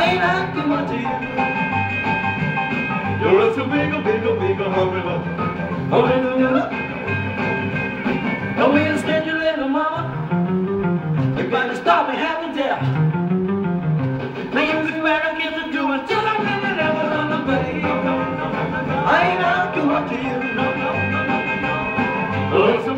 Asking much of you. You're a big, big, big, hungry love. Hungry. Don't be a stingy little mama. You better stop me having death. Things Americans are doing till I'm never gonna pay. I ain't asking much of you. Oh, it's a big, big,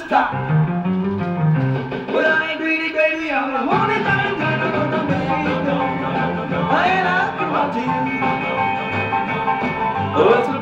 top. But I ain't greedy, baby, I'm the I'm gonna make.